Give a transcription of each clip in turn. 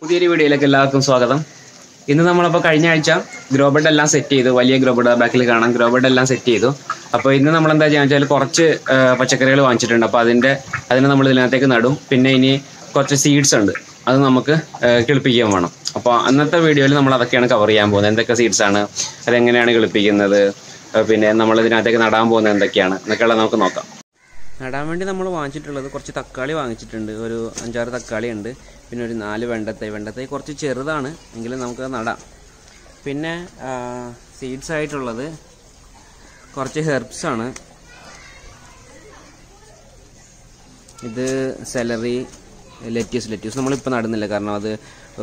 പുതിയൊരു വീഡിയോയിലേക്ക് എല്ലാവർക്കും സ്വാഗതം. ഇന്ന് നമ്മളപ്പോൾ കഴിഞ്ഞ ആഴ്ച ഗ്രോബഡ് എല്ലാം സെറ്റ് ചെയ്തു. വലിയ ഗ്രോബഡ് ബാക്കിൽ കാണാം. ഗ്രോബഡ് എല്ലാം സെറ്റ് ചെയ്തു. അപ്പോൾ ഇന്ന് നമ്മൾ എന്താ ചെയ്യുക വെച്ചാൽ കുറച്ച് പച്ചക്കറികൾ വാങ്ങിച്ചിട്ടുണ്ട്. അപ്പോൾ അതിന്റെ അതിനെ നമ്മൾ ഇതിനകത്തേക്ക് നടും. പിന്നെ ഇനി കുറച്ച് സീഡ്സ് ഉണ്ട്. അത് നമുക്ക് കിളിപ്പിക്കാൻ വേണം. അപ്പോൾ അന്നത്തെ വീഡിയോയിൽ നമ്മൾ അതൊക്കെയാണ് കവർ ചെയ്യാൻ പോകുന്നത്. എന്തൊക്കെ സീഡ്സ് ആണ്? അതെങ്ങനെയാണ് കിളിപ്പിക്കുന്നത്? പിന്നെ നമ്മൾ ഇതിനകത്തേക്ക് നടാൻ പോകുന്നത് എന്തൊക്കെയാണ്? എന്നൊക്കെയുള്ള നമുക്ക് നോക്കാം. നടാൻ വേണ്ടി നമ്മൾ വാങ്ങിച്ചിട്ടുള്ളത് കുറച്ച് തക്കാളി വാങ്ങിച്ചിട്ടുണ്ട്. ഒരു അഞ്ചാറ് തക്കാളി ഉണ്ട്. പിന്നെ ഒരു നാല് വെണ്ടത്തൈ. വെണ്ടത്തൈ കുറച്ച് ചെറുതാണ് എങ്കിലും നമുക്ക് നടാം. പിന്നെ സീഡ്സ് ആയിട്ടുള്ളത് കുറച്ച് ഹെർബ്സ് ആണ്. ഇത് സെലറി ലെറ്റ്യൂസ് ലെറ്റ്യൂസ് നമ്മളിപ്പോൾ നടുന്നില്ല കാരണം അത്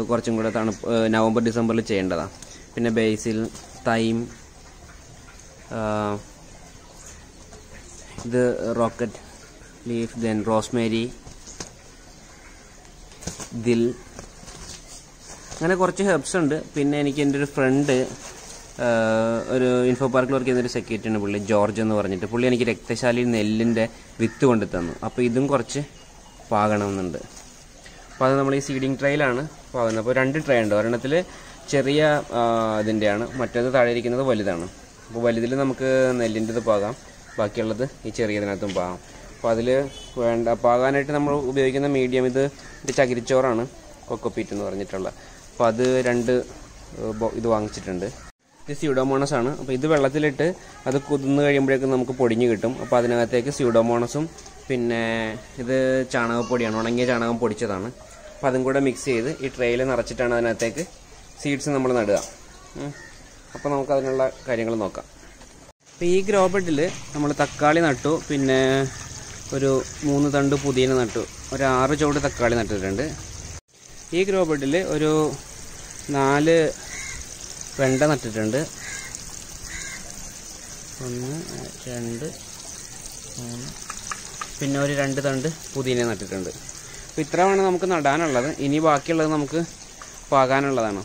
കുറച്ചും കൂടെ തണുപ്പ് നവംബർ ഡിസംബറിൽ ചെയ്യേണ്ടതാണ് പിന്നെ ബേസിൽ തൈം ഇത് rocket leaf then rosemary dill. അങ്ങനെ കുറച്ച് ഹെർബ്സ് ഉണ്ട്. പിന്നെ എനിക്ക് എന്റെ ഒരു ഫ്രണ്ട് ഒരു ഇൻഫോ പാർക്കിൽ വർക്ക് ചെയ്യുന്ന ഒരു സെക്യൂരിറ്റി ഉണ്ട് പുള്ളി ജോർജ് എന്ന് പറഞ്ഞിട്ട്. പുള്ളി എനിക്ക് രക്തശാലി നെല്ലിന്റെ വിത്ത് കൊണ്ട് തന്നു. അപ്പോൾ ഇതും കുറച്ച് പാകണമെന്നുണ്ട്. അപ്പോൾ അത് നമ്മൾ ഈ സീഡിങ് ട്രയിലാണ് പാകുന്നത്. അപ്പോൾ രണ്ട് ട്രേ ഉണ്ട്. ഒരെണ്ണത്തിൽ ചെറിയ ഇതിന്റെയാണ്. മറ്റേത് താഴെ ഇരിക്കുന്നത് വലുതാണ്. അപ്പോൾ വലുതിൽ നമുക്ക് നെല്ലിന്റെത് പാകാം. ബാക്കിയുള്ളത് ഈ ചെറിയതിനകത്തും പാകാം. അപ്പോൾ അതിൽ വേണ്ട പാകാനായിട്ട് നമ്മൾ ഉപയോഗിക്കുന്ന മീഡിയം ഇത് ചകിരിച്ചോറാണ് കൊക്കോപ്പീറ്റ് എന്ന് പറഞ്ഞിട്ടുള്ള. അപ്പോൾ അത് രണ്ട് ഇത് വാങ്ങിച്ചിട്ടുണ്ട്. ഇത് സ്യൂഡോമോണസ് ആണ്. അപ്പോൾ ഇത് വെള്ളത്തിലിട്ട് അത് കുതിർന്ന് കഴിയുമ്പോഴേക്കും നമുക്ക് പൊടിഞ്ഞ് കിട്ടും. അപ്പോൾ അതിനകത്തേക്ക് സ്യൂഡോമോണസും പിന്നെ ഇത് ചാണകപ്പൊടിയാണ് ഉണങ്ങിയ ചാണകം പൊടിച്ചതാണ്. അപ്പോൾ അതും കൂടെ മിക്സ് ചെയ്ത് ഈ ട്രെയിൽ നിറച്ചിട്ടാണ് അതിനകത്തേക്ക് സീഡ്സ് നമ്മൾ നടുക. അപ്പോൾ നമുക്ക് അതിനുള്ള കാര്യങ്ങൾ നോക്കാം. അപ്പോൾ ഈ ഗ്രോ ബെഡിൽ നമ്മൾ തക്കാളി നട്ടു പിന്നെ ഒരു മൂന്ന് തണ്ട് പുതിയ നട്ടു. ഒരു ആറ് ചുവട് തക്കാളി നട്ടിട്ടുണ്ട്. ഈ ഗ്രോ ബെഡിൽ ഒരു നാല് വെണ്ട നട്ടിട്ടുണ്ട്. ഒന്ന് രണ്ട് മൂന്ന്. പിന്നെ ഒരു രണ്ട് തണ്ട് പുതിന നട്ടിട്ടുണ്ട്. അപ്പോൾ ഇത്രയാണ് നമുക്ക് നടാനുള്ളത്. ഇനി ബാക്കിയുള്ളത് നമുക്ക് പാകാനുള്ളതാണ്.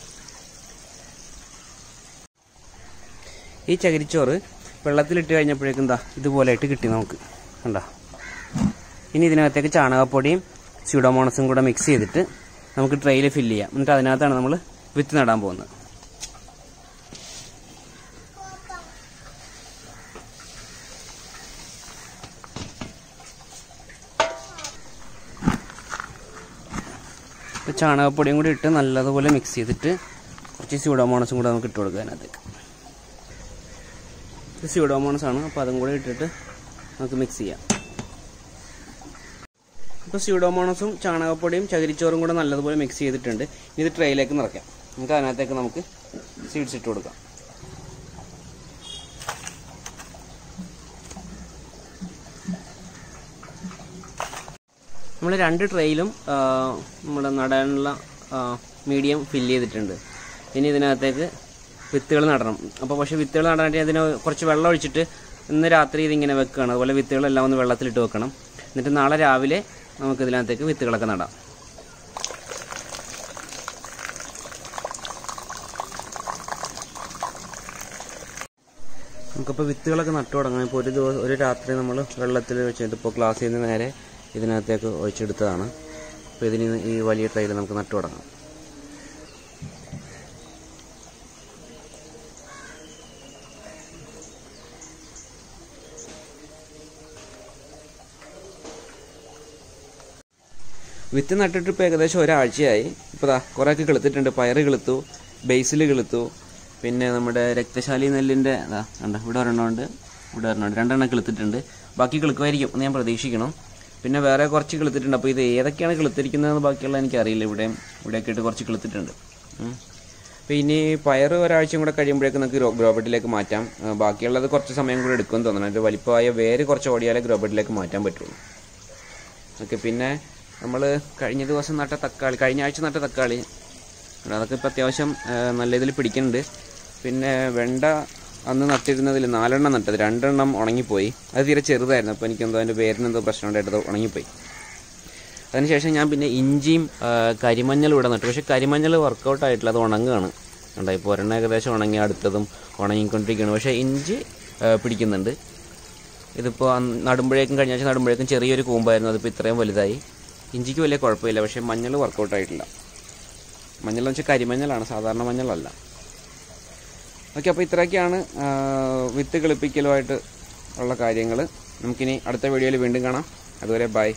ഈ ചകിരിച്ചോറ് വെള്ളത്തിലിട്ട് കഴിഞ്ഞപ്പോഴേക്കും എന്താ ഇതുപോലെയായിട്ട് കിട്ടി നമുക്ക്. കണ്ട? ഇനി ഇതിനകത്തേക്ക് ചാണകപ്പൊടിയും സ്യൂഡോമോണസും കൂടെ മിക്സ് ചെയ്തിട്ട് നമുക്ക് ട്രെയിൽ ഫില്ല് ചെയ്യാം. എന്നിട്ട് അതിനകത്താണ് നമ്മൾ വിത്ത് നടാൻ പോകുന്നത്. ചാണകപ്പൊടിയും കൂടി ഇട്ട് നല്ലതുപോലെ മിക്സ് ചെയ്തിട്ട് കുറച്ച് സ്യൂഡോമോണസും കൂടെ നമുക്ക് ഇട്ട് കൊടുക്കുക അതിനകത്തേക്ക്. സ്യൂഡോമോണസ് ആണ്. അപ്പോൾ അതും കൂടെ ഇട്ടിട്ട് നമുക്ക് മിക്സ് ചെയ്യാം. ഇപ്പോൾ സ്യൂഡോമോണസും ചാണകപ്പൊടിയും ചകിരിച്ചോറും കൂടെ നല്ലതുപോലെ മിക്സ് ചെയ്തിട്ടുണ്ട്. ഇത് ട്രെയിലേക്ക് നിറയ്ക്കാം. നമുക്ക് അതിനകത്തേക്ക് നമുക്ക് സീഡ്സ് ഇട്ട് കൊടുക്കാം. നമ്മൾ രണ്ട് ട്രെയിലും നമ്മുടെ നടാനുള്ള മീഡിയം ഫില്ല് ചെയ്തിട്ടുണ്ട്. ഇനി ഇതിനകത്തേക്ക് വിത്തുകൾ നടണം. അപ്പോൾ പക്ഷേ വിത്തുകൾ നടാനായിട്ട് അതിന് കുറച്ച് വെള്ളം ഒഴിച്ചിട്ട് ഇന്ന് രാത്രി ഇതിങ്ങനെ വെക്കുകയാണ്. അതുപോലെ വിത്തുകളെല്ലാം ഒന്ന് വെള്ളത്തിലിട്ട് വെക്കണം. എന്നിട്ട് നാളെ രാവിലെ നമുക്ക് ഇതിനകത്തേക്ക് വിത്തുകളൊക്കെ നടാം. നമുക്കിപ്പോൾ വിത്തുകളൊക്കെ നട്ടു തുടങ്ങാം. ഇപ്പോൾ ഒരു ദിവസം ഒരു രാത്രി നമ്മൾ വെള്ളത്തിൽ വെച്ചിട്ട് ഇപ്പോൾ ക്ലാസ്സിൽ നിന്ന് നേരെ ഇതിനകത്തേക്ക് ഒഴിച്ചെടുത്തതാണ്. അപ്പോൾ ഇതിന് ഈ വലിയ ട്രെയിൽ നമുക്ക് നട്ടു തുടങ്ങാം. വിത്ത് നട്ടിട്ട് ഇപ്പോൾ ഏകദേശം ഒരാഴ്ചയായി. ഇപ്പോൾ ദാ കുറേയൊക്കെ കിളുത്തിട്ടുണ്ട്. പയറ് കിളുത്തു ബേസിൽ കിളുത്തു. പിന്നെ നമ്മുടെ രക്തശാലി നെല്ലിന്റെ അതാ ഉണ്ട് ഇവിടെ ഒരെണ്ണമുണ്ട് ഇവിടെ ഒരെണ്ണമുണ്ട് രണ്ടെണ്ണം കിളുത്തിട്ടുണ്ട്. ബാക്കി കിളുക്കുമായിരിക്കും എന്ന് ഞാൻ പ്രതീക്ഷിക്കണം പിന്നെ വേറെ കുറച്ച് കിളുത്തിട്ടുണ്ട്. അപ്പോൾ ഇത് ഏതൊക്കെയാണ് കിളുത്തിരിക്കുന്നതെന്ന് ബാക്കിയുള്ള എനിക്കറിയില്ല. ഇവിടെ ഇവിടെയൊക്കെ ഇട്ട് കുറച്ച് കിളുത്തിട്ടുണ്ട്. അപ്പോൾ ഇനി പയർ ഒരാഴ്ചയും കൂടെ കഴിയുമ്പോഴേക്കും നമുക്ക് ഗ്രോ ഗ്രോബെഡിലേക്ക് മാറ്റാം. ബാക്കിയുള്ളത് കുറച്ച് സമയം കൂടെ എടുക്കുമെന്ന് തോന്നുന്നു. അതിന്റെ വലിപ്പമായ വേര് കുറച്ച് ഓടിയാലേ ഗ്രോബെഡിലേക്ക് മാറ്റാൻ പറ്റുള്ളൂ. ഓക്കെ പിന്നെ നമ്മൾ കഴിഞ്ഞ ദിവസം നട്ട തക്കാളി കഴിഞ്ഞ ആഴ്ച നട്ട തക്കാളി. അതൊക്കെ ഇപ്പോൾ അത്യാവശ്യം നല്ല ഇതിൽ പിടിക്കുന്നുണ്ട്. പിന്നെ വെണ്ട അന്ന് നട്ടിരുന്നതിൽ നാലെണ്ണം നട്ടത് രണ്ടെണ്ണം ഉണങ്ങിപ്പോയി. അത് തീരെ ചെറുതായിരുന്നു. അപ്പോൾ എനിക്കെന്തോ അതിന്റെ പേരിനെന്തോ പ്രശ്നം ഉണ്ടായിട്ട് അത് ഉണങ്ങിപ്പോയി. അതിനുശേഷം ഞാൻ പിന്നെ ഇഞ്ചിയും കരിമഞ്ഞളും ഇവിടെ നട്ടു. പക്ഷേ കരിമഞ്ഞൾ വർക്കൗട്ട് ആയിട്ടില്ല അത് ഉണങ്ങുകയാണ് ഉണ്ടായി ഒരെണ്ണം ഏകദേശം ഉണങ്ങി അടുത്തതും ഉണങ്ങിക്കൊണ്ടിരിക്കുകയാണ്. പക്ഷേ ഇഞ്ചി പിടിക്കുന്നുണ്ട്. ഇതിപ്പോൾ നടുമ്പോഴേക്കും കഴിഞ്ഞ ആഴ്ച നടുമ്പോഴേക്കും ചെറിയൊരു കൂമ്പായിരുന്നു. അതിപ്പോൾ ഇത്രയും വലുതായി. ഇഞ്ചിക്ക് വലിയ കുഴപ്പമില്ല പക്ഷേ മഞ്ഞൾ വർക്കൗട്ട് ആയിട്ടില്ല. മഞ്ഞൾ എന്ന് വെച്ചാൽ കരിമഞ്ഞളാണ് സാധാരണ മഞ്ഞളല്ല. ഓക്കെ അപ്പോൾ ഇത്രയൊക്കെയാണ് വിത്ത് കിളിപ്പിക്കലുമായിട്ട് ഉള്ള കാര്യങ്ങൾ നമുക്കിനി അടുത്ത വീഡിയോയിൽ വീണ്ടും കാണാം. അതുവരെ ബൈ.